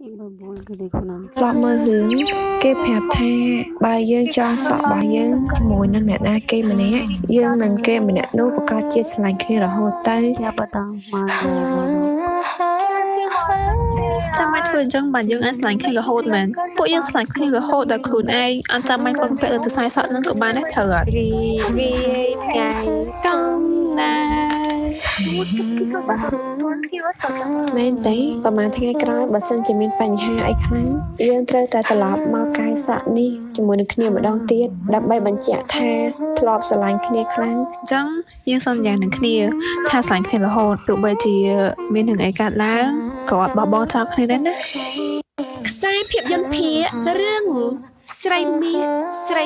9គឺដូចក្នុងធ្លាប់មើលរឿងគេប្រាប់ថាបើយើងចង់សក់របស់យើងជាមួយនឹងអ្នកណាគេម្នាក់យើងនឹងគេម្នាក់នោះប្រកាសជាស្រឡាញ់គ្នារហូតទៅ siapa tahu mana ចាំបាច់ធ្វើអញ្ចឹងបាទយើងអាចស្លាញ់គ្នារហូតមែនពួកយើងស្លាញ់គ្នារហូតដល់ខ្លួនឯងអត់ចាំបាច់ពឹងពាក់លើទៅខ្សែសក់នឹងក៏បានដែរត្រូវអត់រីរីថ្ងៃកំណើ តមែនទេប្រហែលថ្ងៃក្រោយបើសិនជាមានបញ្ហាអីខ្លាំងយើងត្រូវតែត្រឡប់មកកាយសក់នេះជាមួយនឹងគ្នាម្ដងទៀតដើម្បីបញ្ជាក់ថាធ្លាប់ស្រឡាញ់គ្នាខ្លាំងអញ្ចឹងយើងសន្យានឹងគ្នាថាស្លាញ់គ្នារហូតទោះបីជាមានរឿងអីកើតឡើងក៏អត់បោះបង់ចោលគ្នាដែរណាខ្សែភាពយន្តភាគរឿងស្រីមាសស្រី